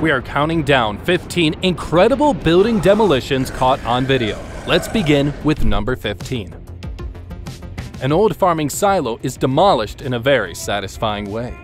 We are counting down 15 incredible building demolitions caught on video. Let's begin with number 15. An old farming silo is demolished in a very satisfying way.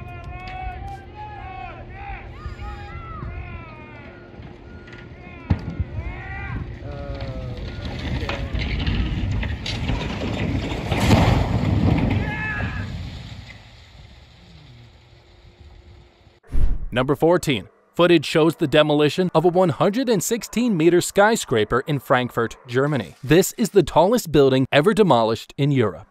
Number 14. Footage shows the demolition of a 116 meter skyscraper in Frankfurt, Germany. This is the tallest building ever demolished in Europe.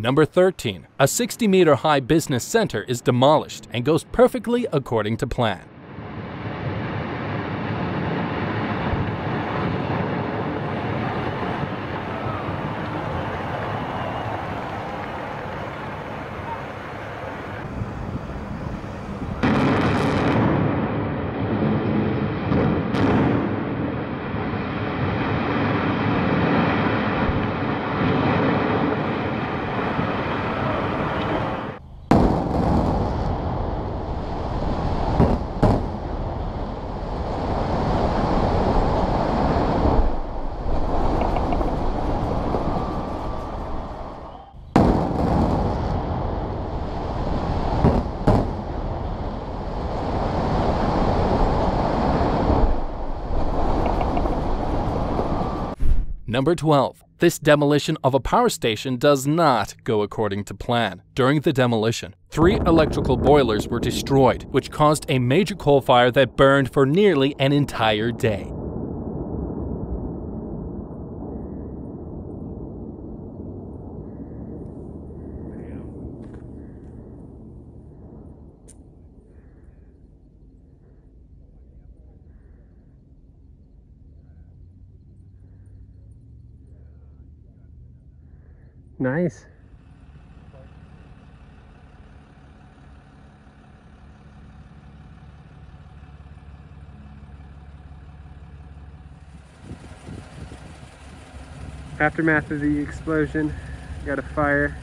Number 13. A 60 meter high business center is demolished and goes perfectly according to plan. Number 12. This demolition of a power station does not go according to plan. During the demolition, three electrical boilers were destroyed, which caused a major coal fire that burned for nearly an entire day. Nice. Aftermath of the explosion, got a fire.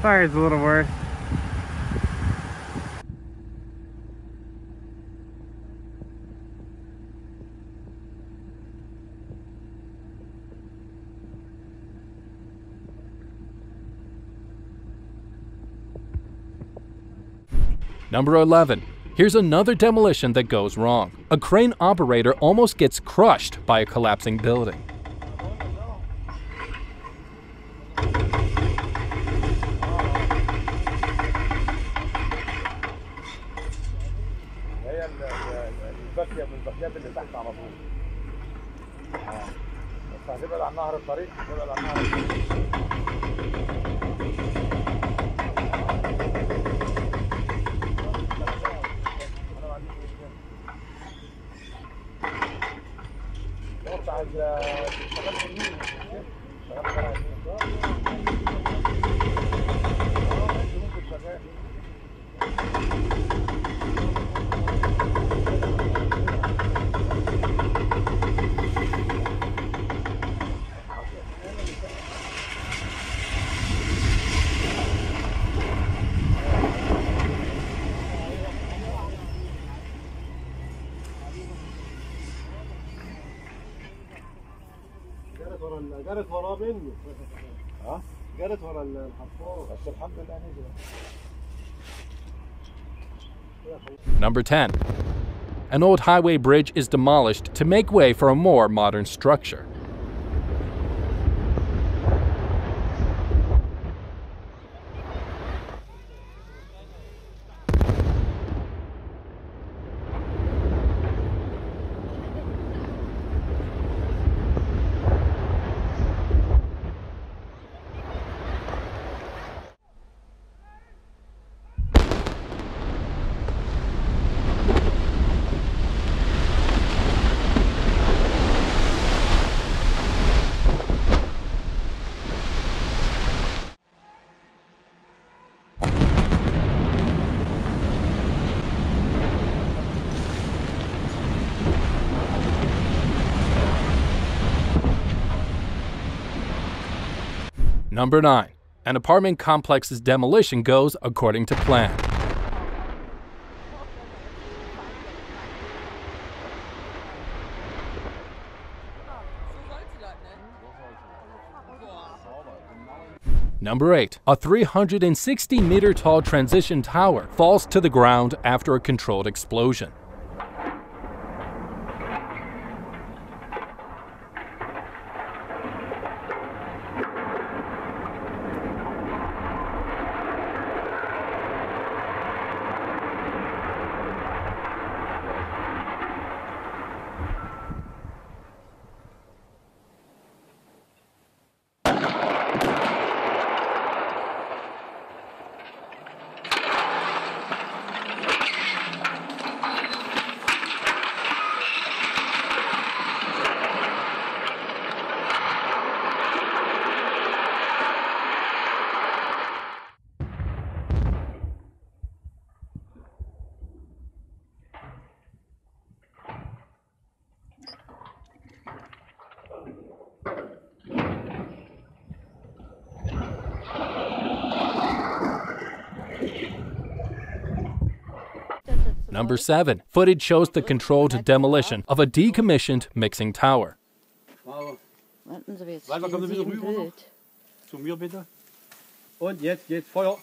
Fire's a little worse. Number 11. Here's another demolition that goes wrong. A crane operator almost gets crushed by a collapsing building. هي ال- ال- الباكيه من الباكيات اللي تحت على طول اه بس هتبعد عن نهر الطريق تبعد عن نهر الطريق Azra, جرت ورا ال- جرت وراه منه ها جرت ورا ال- الحفار بس الحمد لله نزل Number 10. An old highway bridge is demolished to make way for a more modern structure. Number 9. An apartment complex's demolition goes according to plan. Number 8. A 360 meter tall transmission tower falls to the ground after a controlled explosion. Number 7. Footage shows the controlled demolition of a decommissioned mixing tower. Warten Sie, jetzt Warte kommen Sie stehen Sie bitte im rüber noch. Zu mir bitte. Und jetzt geht's Feuer.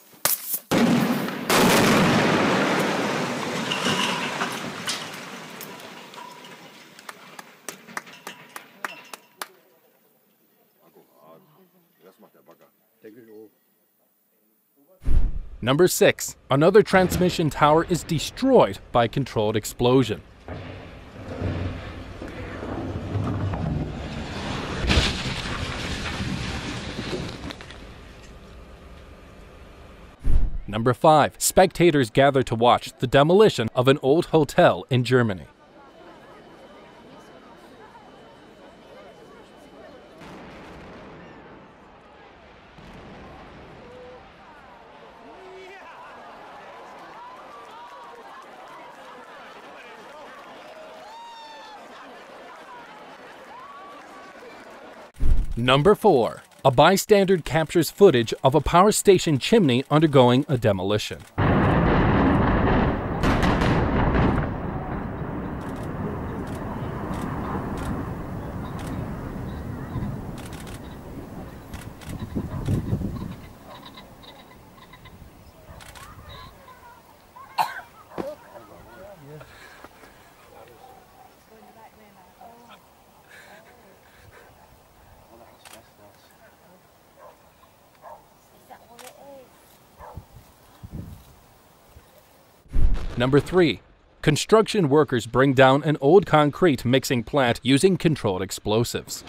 Number 6. Another transmission tower is destroyed by controlled explosion. Number 5. Spectators gather to watch the demolition of an old hotel in Germany. Number 4. A bystander captures footage of a power station chimney undergoing a demolition. Number 3. Construction workers bring down an old concrete mixing plant using controlled explosives.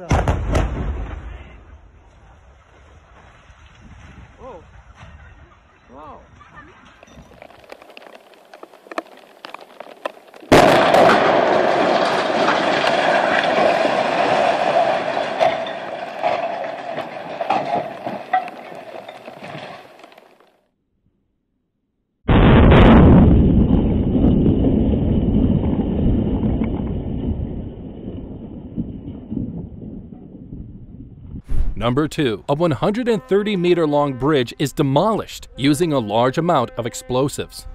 Uh, Whoa. Whoa. Number 2. A 130 meter long bridge is demolished using a large amount of explosives.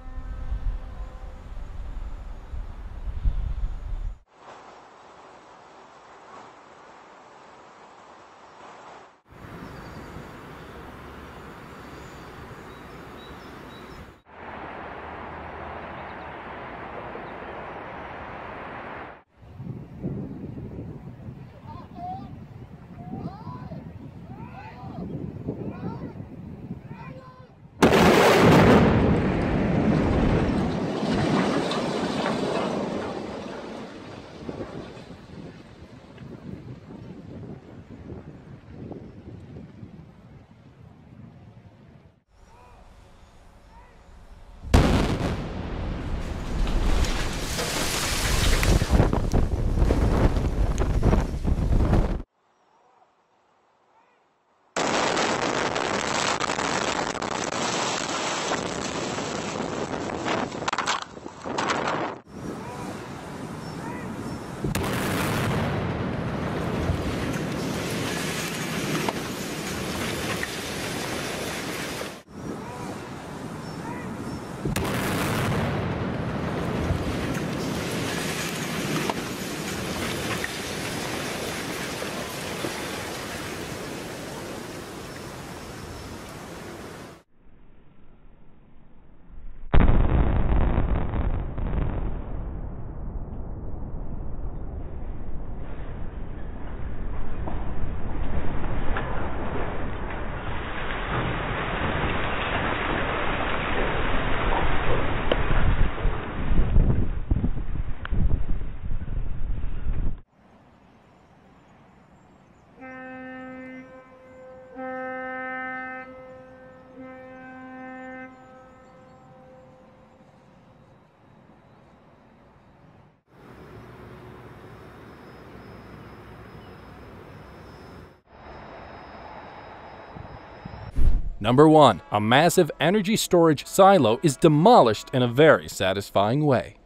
Number 1. A massive energy storage silo is demolished in a very satisfying way.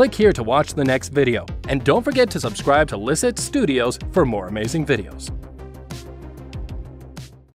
Click here to watch the next video, and don't forget to subscribe to Licet Studios for more amazing videos.